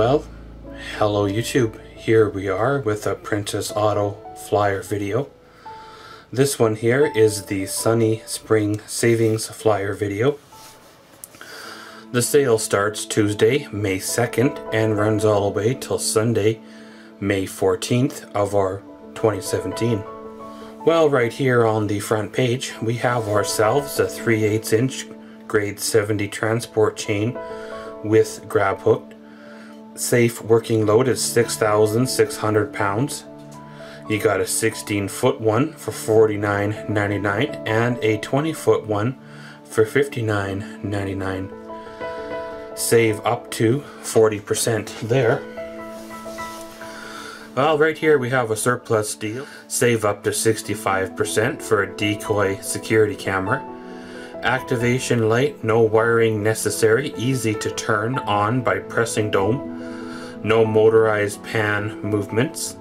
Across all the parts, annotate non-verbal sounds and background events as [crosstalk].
Well, hello YouTube. Here we are with a Princess Auto flyer video. This one here is the Sunny Spring Savings flyer video. The sale starts Tuesday, May 2nd and runs all the way till Sunday, May 14th of our 2017. Well, right here on the front page, we have ourselves a 3 8 inch grade 70 transport chain with grab hook. Safe working load is 6,600 pounds. You got a 16 foot one for $49.99 and a 20 foot one for $59.99. Save up to 40% there. Well, right here we have a surplus deal. Save up to 65% for a decoy security camera. Activation light, no wiring necessary, easy to turn on by pressing dome. No motorized pan movements.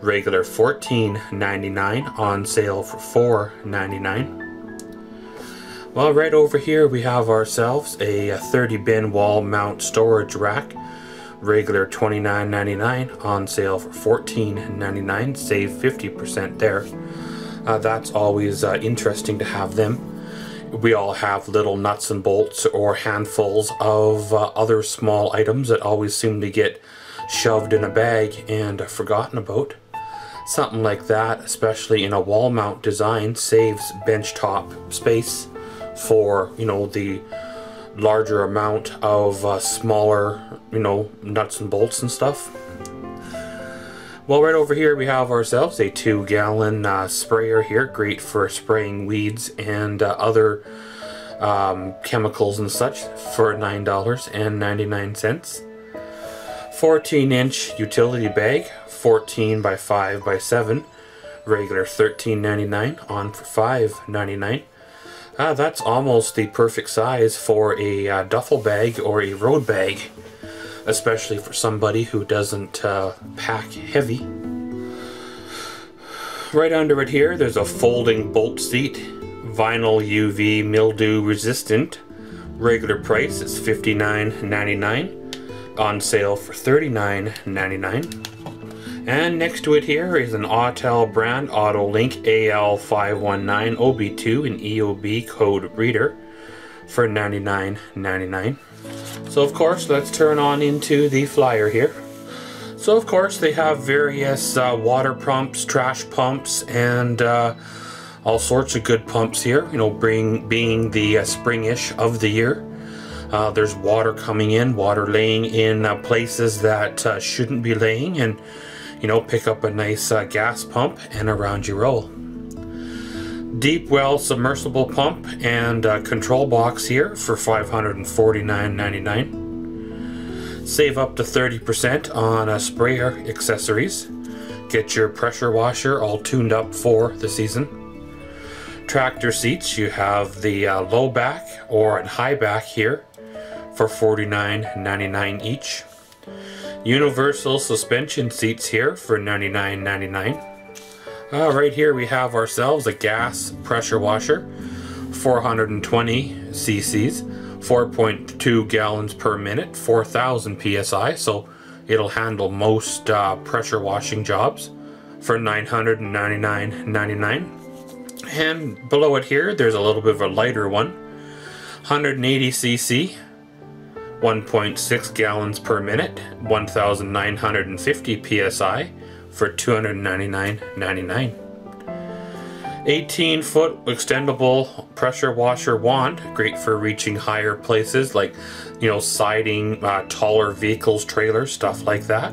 Regular $14.99 on sale for $4.99. Well, right over here we have ourselves a 30 bin wall mount storage rack. Regular $29.99 on sale for $14.99. Save 50% there. Uh, that's always uh, interesting to have them we all have little nuts and bolts or handfuls of uh, other small items that always seem to get shoved in a bag and forgotten about. Something like that, especially in a wall mount design, saves benchtop space for, you know, the larger amount of uh, smaller, you know, nuts and bolts and stuff. Well, right over here we have ourselves a two gallon uh, sprayer here, great for spraying weeds and uh, other um, chemicals and such for $9.99. 14 inch utility bag, 14 by 5 by 7, regular $13.99 on for $5.99. Uh, that's almost the perfect size for a uh, duffel bag or a road bag especially for somebody who doesn't uh, pack heavy. Right under it here, there's a folding bolt seat, vinyl UV mildew resistant. Regular price is $59.99, on sale for $39.99. And next to it here is an Autel brand AutoLink AL519 OB2 and EOB code reader for $99.99. So of course, let's turn on into the flyer here. So of course, they have various uh, water pumps, trash pumps, and uh, all sorts of good pumps here. You know, bring, being the uh, springish of the year. Uh, there's water coming in, water laying in uh, places that uh, shouldn't be laying, and you know, pick up a nice gas pump and around you roll deep well submersible pump and control box here for $549.99. Save up to 30% on uh, sprayer accessories. Get your pressure washer all tuned up for the season. Tractor seats, you have the uh, low back or high back here for $49.99 each. Universal suspension seats here for $99.99. Uh, right here we have ourselves a gas pressure washer, 420 cc's, 4.2 gallons per minute, 4,000 psi, so it'll handle most uh, pressure washing jobs for $999.99. And below it here, there's a little bit of a lighter one, 180 cc, 1.6 gallons per minute, 1,950 psi, for $299.99. 18 foot extendable pressure washer wand, great for reaching higher places like, you know, siding uh, taller vehicles, trailers, stuff like that.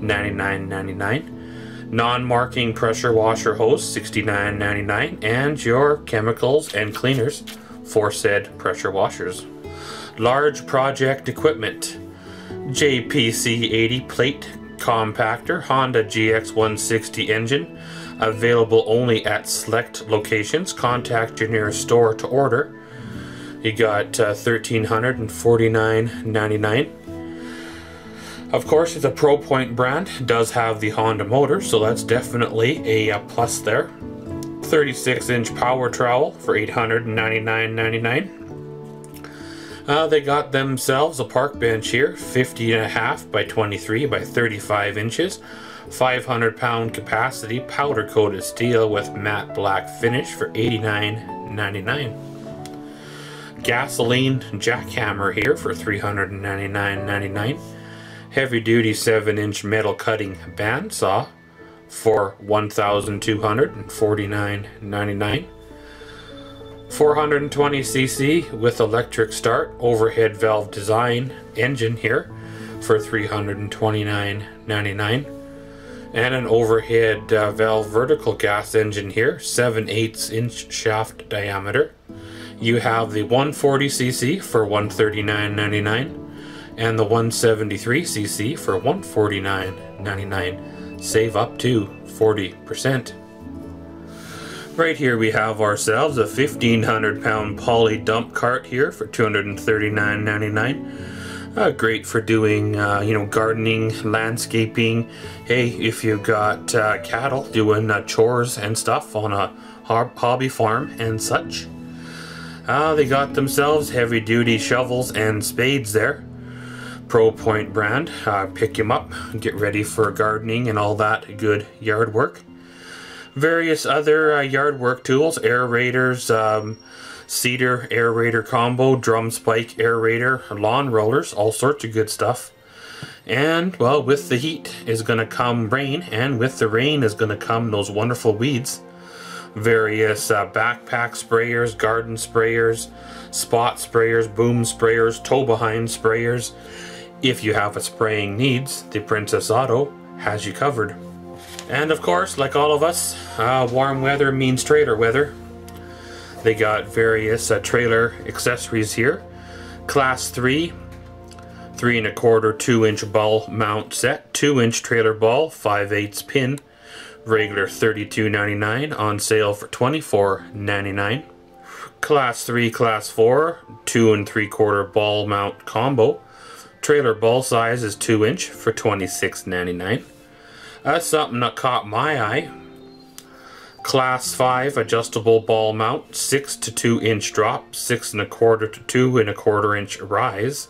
$99.99. Non-marking pressure washer hose, $69.99. And your chemicals and cleaners for said pressure washers. Large project equipment. JPC 80 plate compactor, Honda GX160 engine, available only at select locations. Contact your nearest store to order. You got uh, $1,349.99. Of course, it's a Pro Point brand, does have the Honda motor, so that's definitely a, a plus there. 36 inch power trowel for $899.99. Uh, they got themselves a park bench here, 50 and a half by 23 by 35 inches, 500 pound capacity, powder coated steel with matte black finish for 89.99. Gasoline jackhammer here for 399.99. Heavy duty 7 inch metal cutting bandsaw for 1249.99. 420cc with electric start overhead valve design engine here for 329.99 and an overhead uh, valve vertical gas engine here 7 8 inch shaft diameter. You have the 140cc for 139.99 and the 173cc for 149.99 save up to 40% Right here we have ourselves a 1500 pound poly dump cart here for 239.99. Uh, great for doing, uh, you know, gardening, landscaping. Hey, if you've got uh, cattle doing uh, chores and stuff on a hobby farm and such. Uh, they got themselves heavy duty shovels and spades there. Pro Point brand. Uh, pick them up, get ready for gardening and all that good yard work various other uh, yard work tools, aerators, um, seeder aerator combo, drum spike aerator, lawn rollers, all sorts of good stuff. And, well, with the heat is going to come rain, and with the rain is going to come those wonderful weeds. Various uh, backpack sprayers, garden sprayers, spot sprayers, boom sprayers, tow behind sprayers. If you have a spraying needs, the Princess Auto has you covered. And of course, like all of us, uh, warm weather means trailer weather. They got various uh, trailer accessories here. Class 3, 3 and a quarter 2 inch ball mount set, 2 inch trailer ball, 5 eighths pin, regular $32.99 on sale for $24.99. Class 3, Class 4, 2 and 3 quarter ball mount combo. Trailer ball size is 2 inch for $26.99. That's something that caught my eye. Class 5 adjustable ball mount, 6 to 2 inch drop, 6 and a quarter to 2 and a quarter inch rise,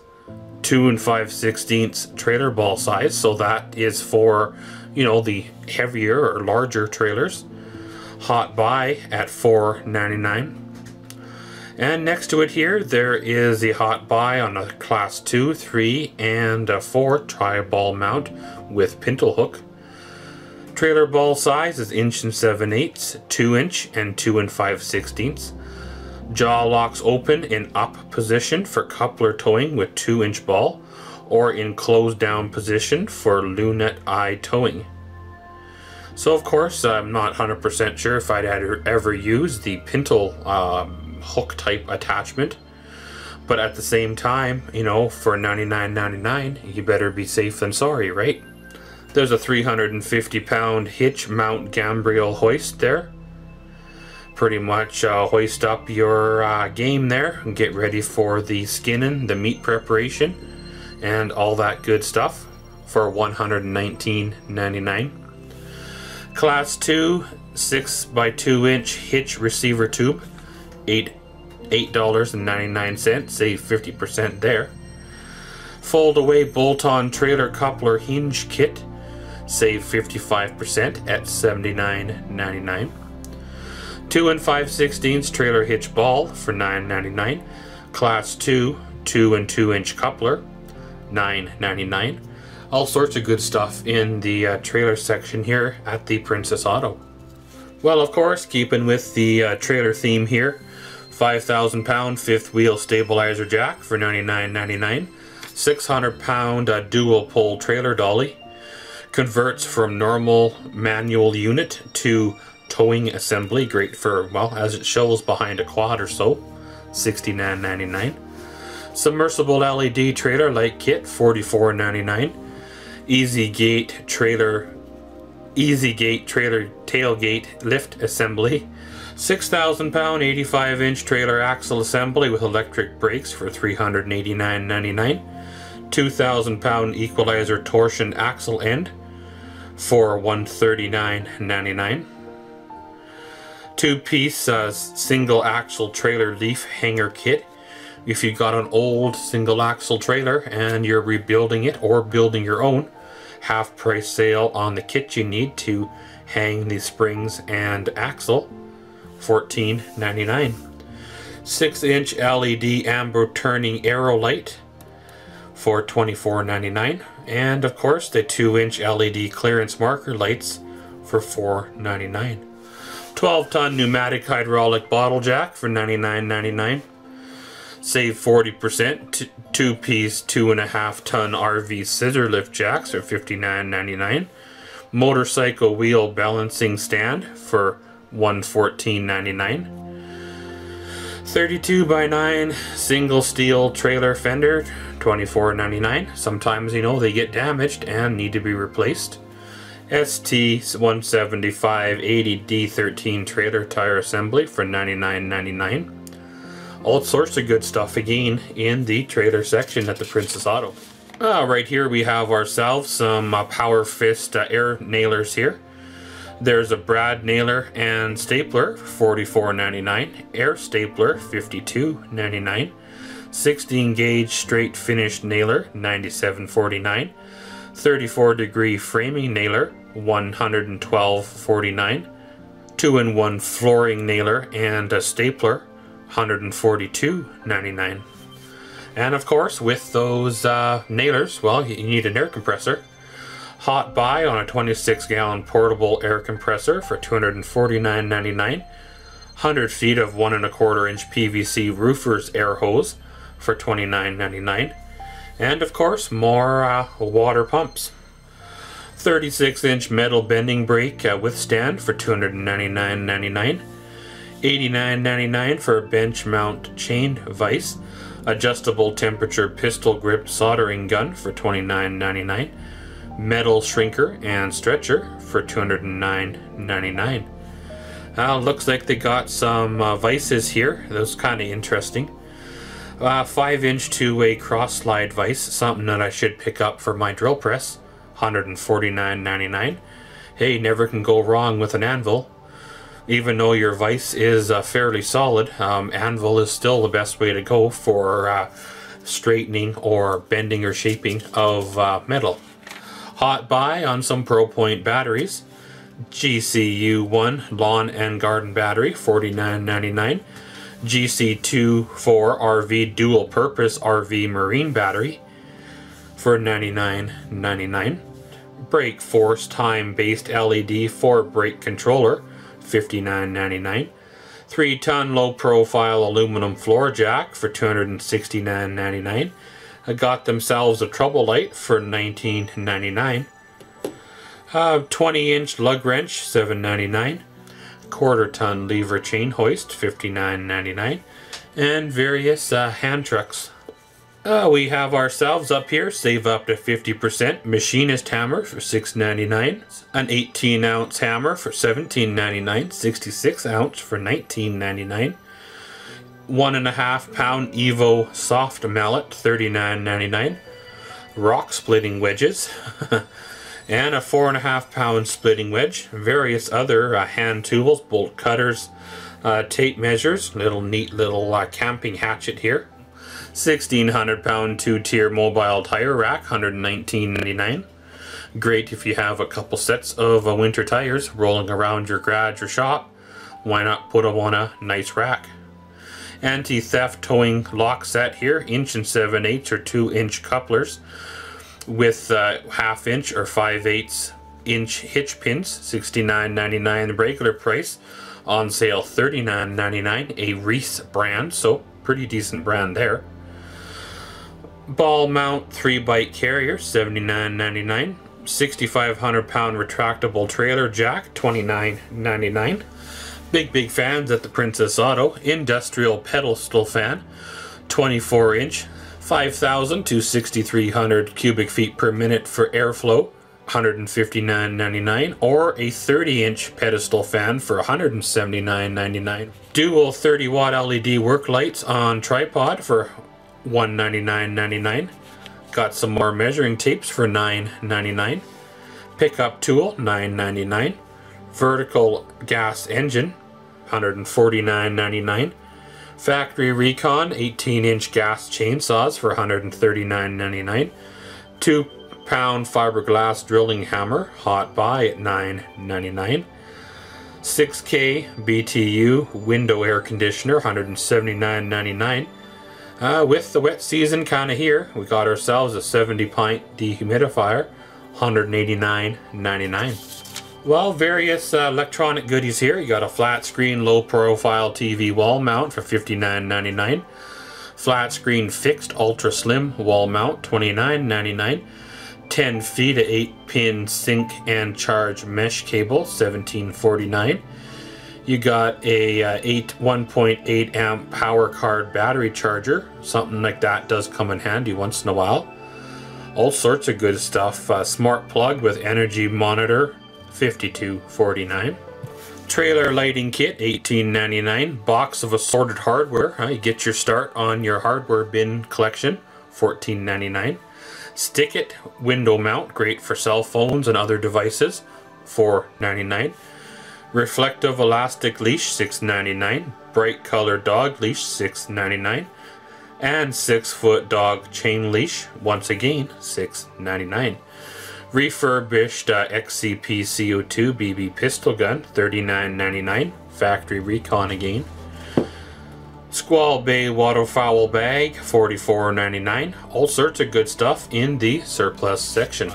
2 and 5 sixteenths trailer ball size, so that is for, you know, the heavier or larger trailers. Hot buy at $4.99. And next to it here, there is the hot buy on a class 2, 3, and a 4 tri-ball mount with pintle hook. Trailer ball size is inch and 7 eighths, 2 inch, and 2 and 5 sixteenths. Jaw locks open in up position for coupler towing with 2 inch ball, or in closed down position for lunette eye towing. So of course, I'm not 100% sure if I'd ever use the pintle um, hook type attachment. But at the same time, you know, for $99.99, you better be safe than sorry, right? There's a 350 pound hitch mount gambrel hoist there. Pretty much uh, hoist up your uh, game there and get ready for the skinning, the meat preparation, and all that good stuff for $119.99. Class 2 6 by 2 inch hitch receiver tube, eight $8.99, save 50% there. Fold away bolt on trailer coupler hinge kit, Save 55% at $79.99. 2 and 5 16 trailer hitch ball for $9.99. Class 2, 2 and 2 inch coupler, $9.99. All sorts of good stuff in the uh, trailer section here at the Princess Auto. Well, of course, keeping with the uh, trailer theme here, 5,000 pound fifth wheel stabilizer jack for $99.99. 600 pound uh, dual pole trailer dolly converts from normal manual unit to towing assembly. Great for, well, as it shows behind a quad or so. $69.99. Submersible LED trailer light kit, $44.99. Easy gate trailer, easy gate trailer tailgate lift assembly. 6,000 pound 85 inch trailer axle assembly with electric brakes for $389.99. 2,000 pound equalizer torsion axle end for $139.99. Two piece uh, single axle trailer leaf hanger kit If you've got an old single axle trailer and you're rebuilding it or building your own, half price sale on the kit you need to hang the springs and axle, $14.99. 6 inch LED amber turning arrow light for $24.99 and of course the 2 inch LED clearance marker lights for $4.99 12 ton pneumatic hydraulic bottle jack for $99.99 save 40% two piece two and a half ton RV scissor lift jacks are $59.99 motorcycle wheel balancing stand for $114.99 32 by 9 single steel trailer fender $24.99 sometimes you know they get damaged and need to be replaced. ST 175 80 D13 trailer tire assembly for $99.99 all sorts of good stuff again in the trailer section at the Princess Auto. Uh, right here we have ourselves some uh, Power Fist uh, air nailers here. There's a brad nailer and stapler, $44.99. Air stapler, $52.99. 16 gauge straight finish nailer, $97.49. 34 degree framing nailer, $112.49. 2 in 1 flooring nailer and a stapler, $142.99. And of course, with those uh, nailers, well, you need an air compressor. Hot buy on a 26 gallon portable air compressor for $249.99. 100 feet of one and a quarter inch PVC roofer's air hose for $29.99. And of course, more uh, water pumps. 36 inch metal bending brake uh, withstand for $299.99. $89.99 for a bench mount chain vise. Adjustable temperature pistol grip soldering gun for $29.99 metal shrinker and stretcher for $209.99. Uh, looks like they got some uh, vices here. Those kind of interesting. Uh, 5 inch two-way cross slide vise, something that I should pick up for my drill press. $149.99. Hey, never can go wrong with an anvil. Even though your vise is uh, fairly solid, um, anvil is still the best way to go for uh, straightening or bending or shaping of uh, metal. Hot buy on some ProPoint batteries. GCU1 lawn and garden battery, $49.99. GC2 4 RV dual purpose RV marine battery for $99.99. Brake force time based LED 4 brake controller, $59.99. 3 ton low profile aluminum floor jack for $269.99 got themselves a trouble light for 19.99. Uh, 20 inch lug wrench 7.99. Quarter ton lever chain hoist 59.99. And various uh, hand trucks. Uh, we have ourselves up here, save up to 50%, machinist hammer for $6.99, an 18 ounce hammer for $17.99, 66 ounce for $19.99, one and a half pound Evo soft mallet, $39.99. Rock splitting wedges. [laughs] and a four and a half pound splitting wedge. Various other uh, hand tools, bolt cutters, uh, tape measures. Little neat little uh, camping hatchet here. 1600 pound two tier mobile tire rack, $119.99. Great if you have a couple sets of uh, winter tires rolling around your garage or shop. Why not put them on a nice rack? anti-theft towing lock set here, inch and 7 eighths or 2 inch couplers with uh, half inch or 5 eighths inch hitch pins, $69.99 the regular price. On sale $39.99, a Reese brand, so pretty decent brand there. Ball mount 3 bike carrier, $79.99. 6,500 pound retractable trailer jack, $29.99. Big, big fans at the Princess Auto. Industrial pedestal fan. 24 inch. 5,000 to 6,300 cubic feet per minute for airflow. 159.99 or a 30 inch pedestal fan for 179.99 dual 30 watt LED work lights on tripod for 199.99 got some more measuring tapes for 9.99 pickup tool 9.99 vertical gas engine $149.99. Factory Recon 18 inch gas chainsaws for $139.99. 2 pound fiberglass drilling hammer, hot buy at $9.99. 6K BTU window air conditioner, $179.99. Uh, with the wet season kind of here, we got ourselves a 70 pint dehumidifier, $189.99. Well, various uh, electronic goodies here. You got a flat screen low profile TV wall mount for $59.99. Flat screen fixed ultra slim wall mount, $29.99. 10 feet of 8 pin sync and charge mesh cable, $17.49. You got a uh, 8 1.8 amp power card battery charger. Something like that does come in handy once in a while. All sorts of good stuff. Uh, smart plug with energy monitor, 52.49. Trailer lighting kit, 18.99. Box of assorted hardware. Uh, you get your start on your hardware bin collection, 14.99. Stick it window mount, great for cell phones and other devices, 4.99. Reflective elastic leash, $6.99. Bright colored dog leash, $6.99. And 6 foot dog chain leash, once again, $6.99. Refurbished uh, XCP CO2 BB pistol gun, $39.99. Factory recon again. Squall Bay waterfowl bag, $44.99. All sorts of good stuff in the surplus section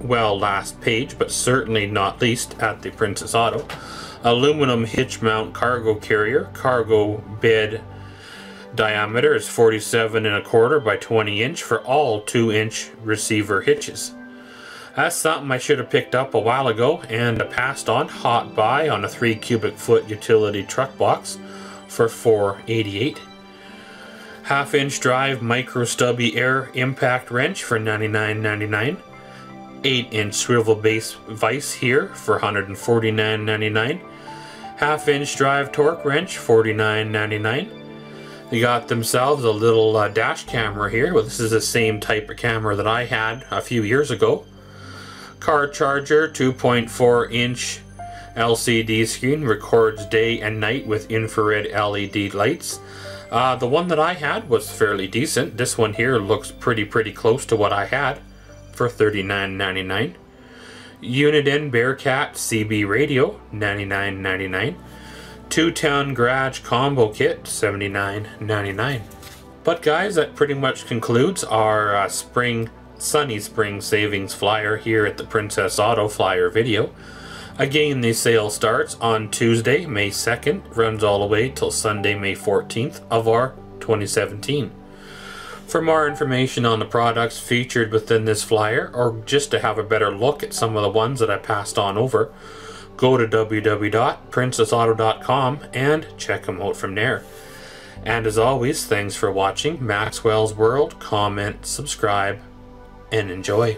well last page, but certainly not least at the Princess Auto. Aluminum hitch mount cargo carrier, cargo bed diameter is 47 and a quarter by 20 inch for all 2 inch receiver hitches. That's something I should have picked up a while ago and passed on hot buy on a 3 cubic foot utility truck box for 488 half inch drive micro stubby air impact wrench for 99.99 8 inch swivel base vise here for $149.99. Half inch drive torque wrench $49.99. They got themselves a little uh, dash camera here. Well, this is the same type of camera that I had a few years ago. Car charger, 2.4 inch LCD screen, records day and night with infrared LED lights. Uh, the one that I had was fairly decent. This one here looks pretty, pretty close to what I had for $39.99. Uniden Bearcat CB radio, $99.99. Two-ton garage combo kit, $79.99. But guys, that pretty much concludes our uh, spring, sunny spring savings flyer here at the Princess Auto Flyer video. Again, the sale starts on Tuesday, May 2nd, runs all the way till Sunday, May 14th of our 2017. For more information on the products featured within this flyer, or just to have a better look at some of the ones that I passed on over, go to www.princessauto.com and check them out from there. And as always, thanks for watching Maxwell's World. Comment, subscribe, and enjoy.